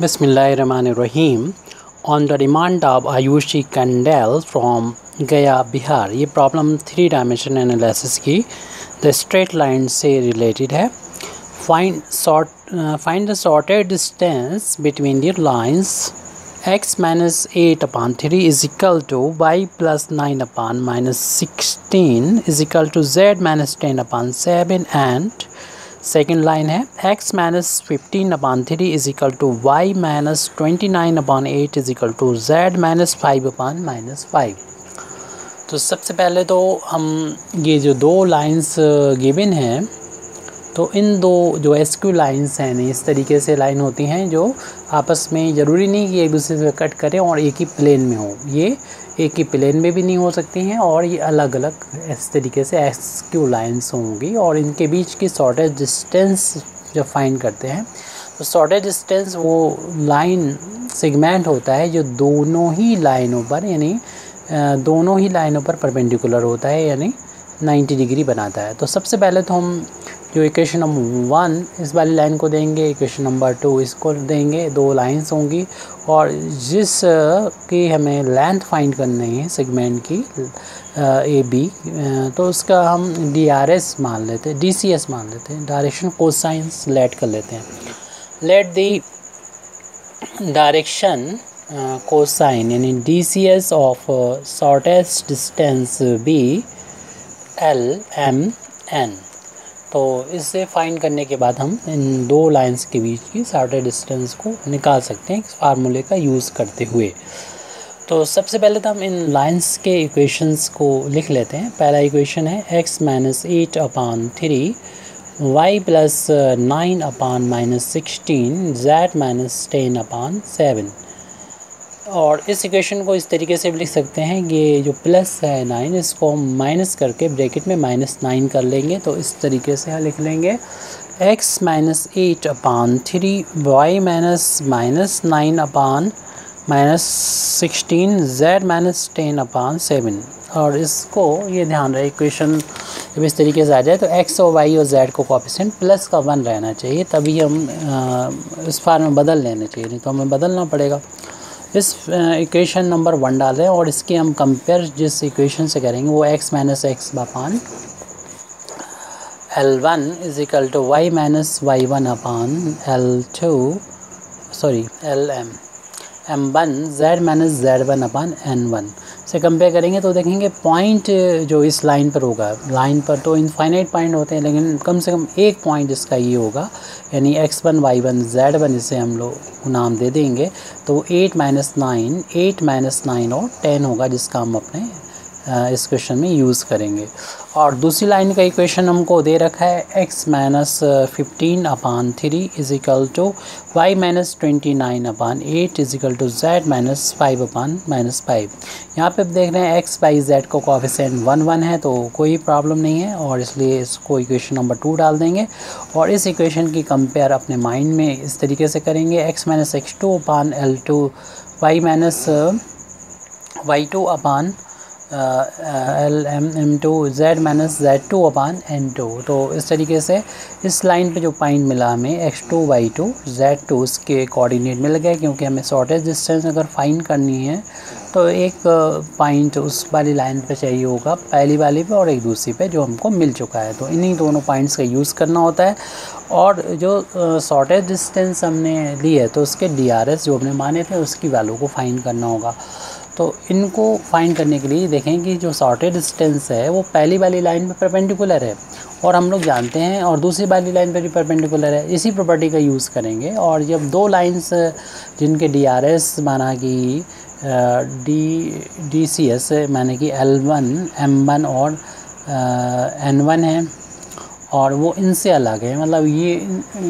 बसमीम on the demand of Ayushi candle from Gaya Bihar ये problem three dimension analysis की the straight line से related है. Find short find the shortest distance between their lines x minus eight upon three equal to y plus nine upon minus sixteen equal to z minus ten upon seven and second line है x minus fifteen upon three is equal to y minus twenty nine upon eight is equal to z minus five upon minus five तो सबसे पहले तो हम ये जो दो lines given हैं तो इन दो जो एस क्यू लाइन्स हैं इस तरीके से लाइन होती हैं जो आपस में ज़रूरी नहीं कि एक दूसरे से कट करें और एक ही प्लेन में हो। ये एक ही प्लेन में भी नहीं हो सकती हैं और ये अलग अलग इस तरीके से एस क्यू लाइन्स होंगी और इनके बीच की शॉर्टेज डिस्टेंस जब फाइंड करते हैं तो शॉर्टेज डिस्टेंस वो लाइन सेगमेंट होता है जो दोनों ही लाइनों पर, यानी दोनों ही लाइनों पर परपेंडिकुलर होता है, यानी 90 डिग्री बनाता है। तो सबसे पहले तो हम जो इक्वेशन नंबर वन इस वाली लाइन को देंगे इक्वेशन नंबर टू इसको देंगे, दो लाइंस होंगी। और जिस की हमें लेंथ फाइंड करनी है सेगमेंट की ए बी तो उसका हम डी आर एस मान लेते हैं डी सी एस मान लेते हैं डायरेक्शन कोसाइंस लेट कर लेते हैं। लेट दी डायरेक्शन कोसाइन यानी D C S of shortest distance be l m n तो इसे फाइंड करने के बाद हम इन दो लाइंस के बीच की शार्टेड डिस्टेंस को निकाल सकते हैं इस फार्मूले का यूज़ करते हुए। तो सबसे पहले तो हम इन लाइंस के इक्वेशंस को लिख लेते हैं। पहला इक्वेशन है x minus eight upon three y plus nine upon minus sixteen z minus ten upon seven और इस इक्वेशन को इस तरीके से भी लिख सकते हैं ये जो प्लस है नाइन इसको हम माइनस करके ब्रैकेट में माइनस नाइन कर लेंगे तो इस तरीके से हम लिख लेंगे। X minus eight upon three y minus minus nine upon minus sixteen z minus ten upon seven और इसको ये ध्यान रहे इक्वेशन जब इस तरीके से आ जाए तो एक्स और वाई और जेड को कॉपिसेंट प्लस का वन रहना चाहिए तभी हम आ, इस फार्म में बदल लेना चाहिए नहीं तो हमें बदलना पड़ेगा। इस इक्वेशन नंबर वन डालें और इसके हम कंपेयर जिस इक्वेशन से करेंगे, वो x minus x upon l one is equal to y minus y one upon l two sorry l m m one z minus z one upon n one से compare करेंगे तो देखेंगे point जो इस line पर होगा line पर तो इनफाइनाइट पॉइंट होते हैं, लेकिन कम से कम एक पॉइंट इसका ये होगा यानी x one y one z one इसे हम लोग नाम दे देंगे। तो eight minus nine eight minus nine और टेन होगा जिसका हम अपने इस क्वेश्चन में यूज़ करेंगे। और दूसरी लाइन का इक्वेशन हमको दे रखा है, x minus fifteen upon three equal to y minus twenty nine upon eight equal to z minus five upon minus five यहाँ पे देख रहे हैं x बाई जेड को कॉफिशेंट वन वन है तो कोई प्रॉब्लम नहीं है, और इसलिए इसको इक्वेशन नंबर टू डाल देंगे। और इस इक्वेशन की कंपेयर अपने माइंड में इस तरीके से करेंगे। x minus x two upon l two y minus y two upon l m m two z minus z two upon n two तो इस तरीके से इस लाइन पे जो पॉइंट मिला हमें x two y two z two उसके कोऑर्डिनेट मिल गए क्योंकि हमें शॉर्टेज डिस्टेंस अगर फाइंड करनी है तो एक पॉइंट उस वाली लाइन पे चाहिए होगा, पहली वाली पे और एक दूसरी पे जो हमको मिल चुका है। तो इन्हीं दोनों पॉइंट्स का यूज़ करना होता है। और जो शॉर्टेज डिस्टेंस हमने ली है तो उसके डीआरएस जो हमने माने थे, उसकी वैल्यू को फाइंड करना होगा। तो इनको फाइंड करने के लिए देखें कि जो शॉर्टेज डिस्टेंस है, वो पहली वाली लाइन पर परपेंडिकुलर है। और हम लोग जानते हैं, और दूसरी वाली लाइन पर भी परपेंडिकुलर है। इसी प्रॉपर्टी का यूज़ करेंगे। और जब दो लाइंस जिनके डी आर एस माना कि डी डी सी एस माने कि एल वन एम वन और एन वन है और वो इनसे अलग है। मतलब ये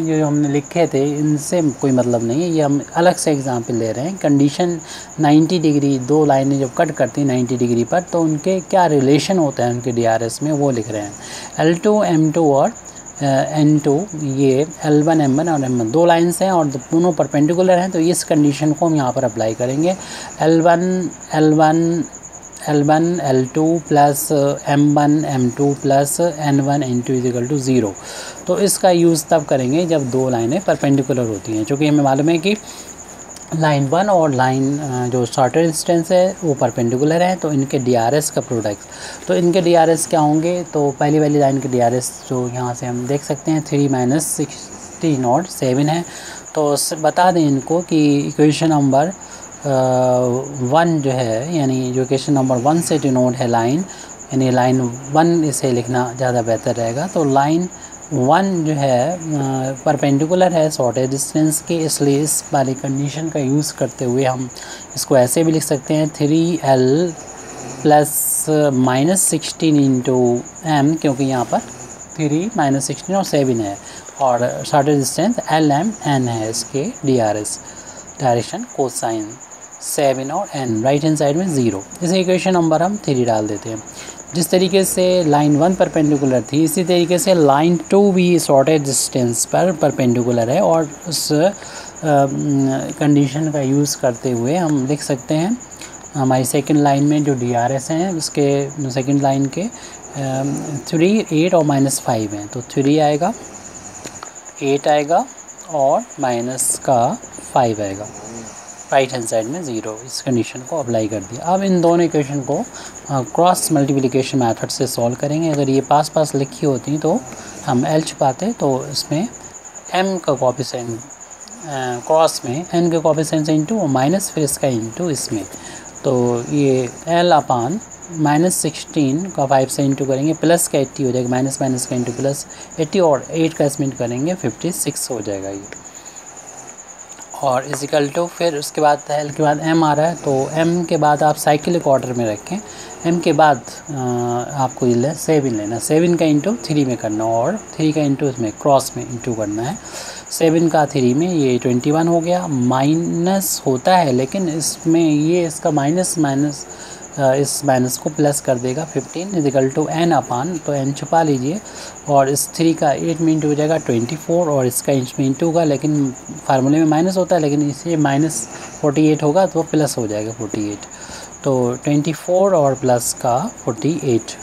जो हमने लिखे थे, इनसे कोई मतलब नहीं है। ये हम अलग से एग्ज़ाम्पल ले रहे हैं। कंडीशन 90 डिग्री दो लाइनें जब कट करती हैं 90 डिग्री पर तो उनके क्या रिलेशन होता है उनके डीआरएस में, वो लिख रहे हैं। एल टू एम टू और एन टू ये एल वन एम वन और एम वन दो लाइन्स हैं और दोनों परपेंडिकुलर हैं तो इस कंडीशन को हम यहाँ पर अप्लाई करेंगे। L one l one l one l two plus m one m two plus n one n two equal to zero तो इसका यूज़ तब करेंगे जब दो लाइनें परपेंडिकुलर होती हैं। चूँकि हमें मालूम है कि लाइन वन और लाइन जो शॉर्टर डिस्टेंस है, वो परपेंडिकुलर है तो इनके डीआरएस का प्रोडक्ट तो इनके डीआरएस क्या होंगे? तो पहली वाली लाइन के डीआरएस जो यहाँ से हम देख सकते हैं three minus sixty not seven है। तो बता दें इनको कि इक्वेशन नंबर वन जो है, यानी जो इक्वेशन नंबर वन से डिनोट है लाइन यानी लाइन वन इसे लिखना ज़्यादा बेहतर रहेगा। तो लाइन वन जो है परपेंडिकुलर है शॉर्टेज डिस्टेंस के, इसलिए इस वाली कंडीशन का यूज़ करते हुए हम इसको ऐसे भी लिख सकते हैं three l plus minus sixteen into m क्योंकि यहाँ पर थ्री माइनस सिक्सटीन और सेवन है, और shortest distance l m n है इसके D R S direction cosine seven और एन राइट हैंड साइड में ज़ीरो इसे इक्वेशन नंबर हम थ्री डाल देते हैं। जिस तरीके से लाइन वन परपेंडिकुलर थी, इसी तरीके से लाइन टू भी शॉर्टेज डिस्टेंस पर परपेंडिकुलर है और उस कंडीशन का यूज़ करते हुए हम लिख सकते हैं, हमारी सेकंड लाइन में जो डी आर एस हैं, उसके सेकंड लाइन के थ्री एट और माइनस फाइव हैं। तो थ्री आएगा एट आएगा और माइनस का फाइव आएगा। राइट हैंड साइड में ज़ीरो इस कंडीशन को अप्लाई कर दिया। अब इन दोनों इक्वेशन को क्रॉस मल्टीप्लिकेशन मेथड से सॉल्व करेंगे। अगर ये पास पास लिखी होती तो हम एल छुपाते तो इसमें एम का कॉपिसेंट क्रॉस में एन के कॉपिसेंट से इंटू और माइनस फिर इसका इंटू इसमें। तो ये एल अपान माइनस सिक्सटीन का फाइव से इंटू करेंगे प्लस का एट्टी हो जाएगा माइनस माइनस का इंटू प्लस एट्टी और एट का इसमें करेंगे फिफ्टी सिक्स हो जाएगा ये। और इजिकल टू, फिर उसके बाद एल के बाद एम आ रहा है तो एम के बाद आप साइकिल एक ऑर्डर में रखें। एम के बाद आपको ये ले सेवन लेना सेवन का इंटू थ्री में करना और थ्री का इंटू इसमें क्रॉस में इंटू करना है। सेवन का थ्री में ये ट्वेंटी वन हो गया। माइनस होता है, लेकिन इसमें ये इसका माइनस माइनस इस माइनस को प्लस कर देगा fifteen equal to n upon तो एन छुपा लीजिए। और इस थ्री का एट में इंटू हो जाएगा ट्वेंटी फोर और इसका इंच में इंटू होगा, लेकिन फार्मूले में माइनस होता है, लेकिन इसे माइनस फोर्टी एट होगा तो प्लस हो जाएगा फोर्टी एट तो ट्वेंटी फोर और प्लस का फोर्टी एट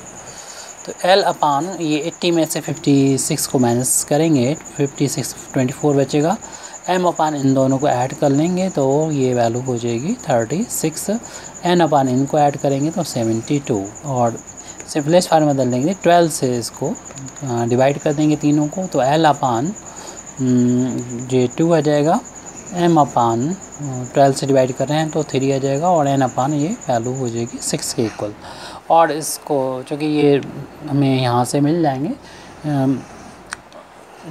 तो एल अपान ये एट्टी में से फिफ्टी सिक्स को माइनस करेंगे फिफ्टी सिक्स ट्वेंटी फोर बचेगा। एम अपान इन दोनों को ऐड कर लेंगे तो ये वैल्यू हो जाएगी थर्टी सिक्स एन अपान इनको ऐड करेंगे तो सेवेंटी टू और सिंपलेस्ट फार्म बदल देंगे ट्वेल्व से इसको डिवाइड कर देंगे तीनों को तो एल अपान जे टू आ जाएगा. एम अपान ट्वेल्व से डिवाइड कर रहे हैं तो थ्री आ जाएगा और एन अपान ये वैल्यू हो जाएगी सिक्स के इक्वल और इसको, चूँकि ये हमें यहाँ से मिल जाएँगे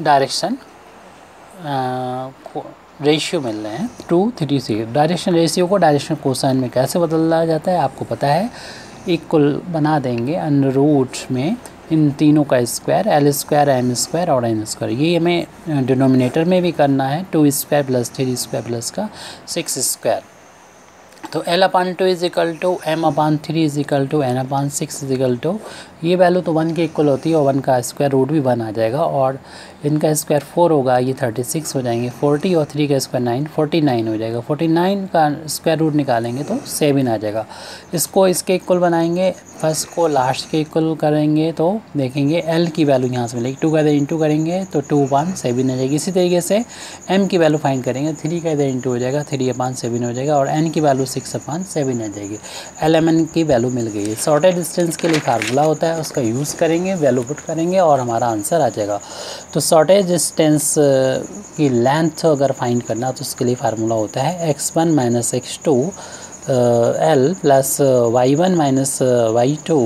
डायरेक्शन रेशियो मिल रहे हैं two three C direction ratio को डायरेक्शन कोसाइन में कैसे बदला जाता है, आपको पता है। इक्वल बना देंगे अंडर रूट में इन तीनों का square l square m square और एन स्क्वायर ये हमें डिनोमिनेटर में भी करना है two square plus three square plus का सिक्स स्क्वायर तो l upon two is equal to m upon three is equal to n upon six is equal to ये वैल्यू तो वन के इक्वल होती है और वन का स्क्वायर रूट भी वन आ जाएगा और इनका स्क्वायर फोर होगा, ये थर्टी सिक्स हो जाएँगे फोर्टी और थ्री का स्क्वायर नाइन फोर्टी नाइन हो जाएगा। फोर्टी नाइन का स्क्वायर रूट निकालेंगे तो सेवन आ जाएगा। इसको इसके इक्वल बनाएँगे फ़र्स्ट को लास्ट के इक्वल करेंगे तो देखेंगे एल की वैल्यू यहाँ से मिलेगी। टू का इधर इंटू करेंगे तो टू अपान सेवन आ जाएगी। इसी तरीके से एम की वैल्यू फाइंड करेंगे थ्री का इधर इंटू हो जाएगा थ्री अपान सेवन हो जाएगा और एन की वैल्यू सिक्स अपान सेवन आ जाएगी। एल एम एन की वैल्यू मिल गई। है शॉर्टेज डिस्टेंस के लिए फार्मूला होता है, उसका यूज़ करेंगे वैल्यू पुट करेंगे और हमारा आंसर आ जाएगा। तो शॉर्टेज डिस्टेंस की लेंथ अगर फाइंड करना तो उसके लिए फार्मूला होता है x one minus x two l plus y one minus y two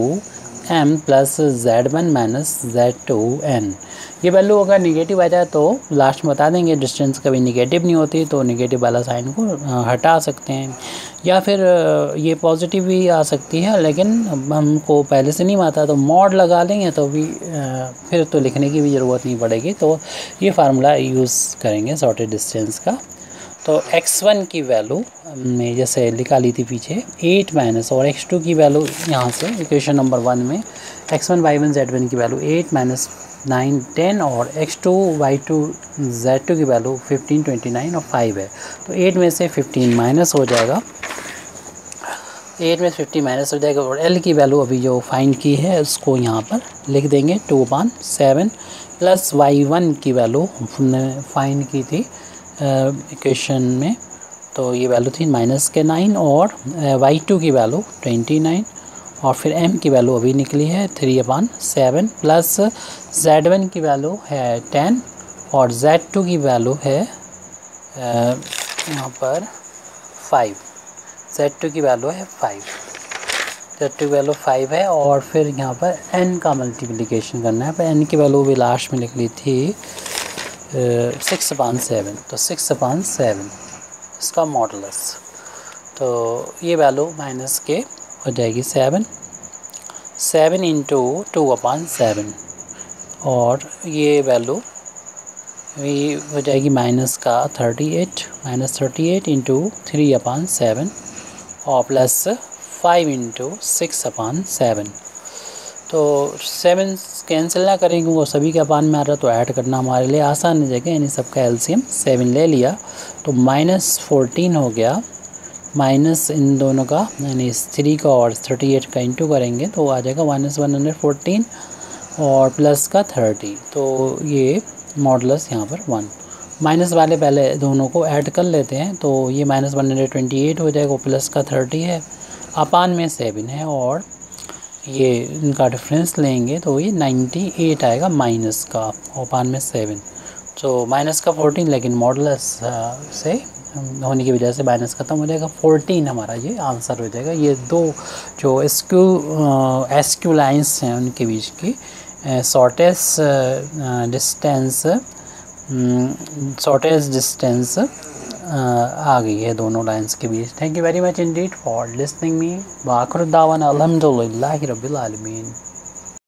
m plus z one minus z two n ये वैल्यू अगर निगेटिव आ जाए तो लास्ट में बता देंगे डिस्टेंस कभी निगेटिव नहीं होती तो निगेटिव वाला साइन को हटा सकते हैं। या फिर ये पॉजिटिव भी आ सकती है, लेकिन हमको पहले से नहीं आता तो मॉड लगा लेंगे तो भी फिर तो लिखने की भी ज़रूरत नहीं पड़ेगी। तो ये फार्मूला यूज़ करेंगे शॉर्टेज डिस्टेंस का। तो x1 की वैल्यू में जैसे लिखा ली थी पीछे 8 माइनस और x2 की वैल्यू यहाँ से इक्वेशन नंबर वन में x1 y1 z1 की वैल्यू 8 माइनस नाइन टेन और x two y two z two की वैल्यू फिफ्टीन ट्वेंटी नाइन और फाइव है। तो एट में से फिफ्टीन माइनस हो जाएगा। एट में फिफ्टी माइनस हो जाएगा और एल की वैल्यू अभी जो फाइन की है, उसको यहाँ पर लिख देंगे two one seven plus y one की वैल्यू हमने फाइन की थी। इक्वेशन में तो ये वैल्यू थी माइनस के नाइन और वाई टू की वैल्यू ट्वेंटी नाइन और फिर एम की वैल्यू अभी निकली है three upon seven plus z one की वैल्यू है टेन और जेड टू की वैल्यू है यहाँ पर फाइव जेड टू की वैल्यू है फाइव जेड टू की वैल्यू फाइव है और फिर यहाँ पर एन का मल्टीप्लिकेशन करना है। पर एन की वैल्यू भी लास्ट में निकली थी सिक्स अपान सेवन तो सिक्स अपान सेवन इसका मॉडलस तो ये वैल्यू माइनस के हो जाएगी seven seven into two upon seven और ये वैल्यू ये हो जाएगी माइनस का thirty eight minus thirty eight into three upon seven और plus five into six upon seven तो सेवन कैंसिल ना करेंगे वो सभी के अपान में आ रहा तो ऐड करना हमारे लिए आसान हो। जाएगा यानी सबका एलसीएम सेवन ले लिया। तो माइनस फोर्टीन हो गया। माइनस इन दोनों का, यानी थ्री का और थर्टी एट का इंटू करेंगे तो आ जाएगा माइनस वन हंड्रेड फोर्टीन और प्लस का थर्टी तो ये मॉडलस यहाँ पर वन माइनस वाले पहले दोनों को ऐड कर लेते हैं तो ये minus one hundred twenty eight हो जाएगा प्लस का थर्टी है। अपान में सेवन है और ये इनका डिफरेंस लेंगे तो ये नाइन्टी एट आएगा माइनस का अपान में सेवन तो माइनस का फोर्टीन लेकिन मॉडल से होने की वजह से माइनस ख़त्म हो जाएगा. फोर्टीन हमारा ये आंसर हो जाएगा. ये दो जो एसक्यू एसक्यू लाइन्स हैं उनके बीच की शॉर्टेस्ट डिस्टेंस शॉर्टेस्ट डिस्टेंस आ गई है दोनों लाइन्स के बीच। Thank you very much indeed for listening me बाखरुद्दावन अलहमदिल्ला रबीआलमीन